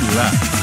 Lula.